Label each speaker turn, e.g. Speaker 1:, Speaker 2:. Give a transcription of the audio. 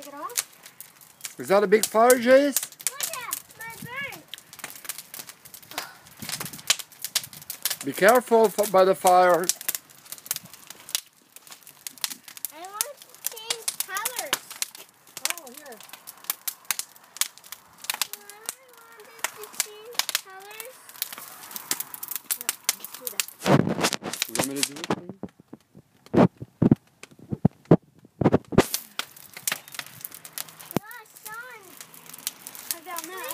Speaker 1: take it off?
Speaker 2: Is that a big fire, Jace?
Speaker 1: Look at my burn.
Speaker 2: Be careful by the fire.
Speaker 1: I want to change colors.
Speaker 3: Oh, here.
Speaker 1: I wanted to change colors.
Speaker 3: Let's do that.
Speaker 2: You want me to do it? on that.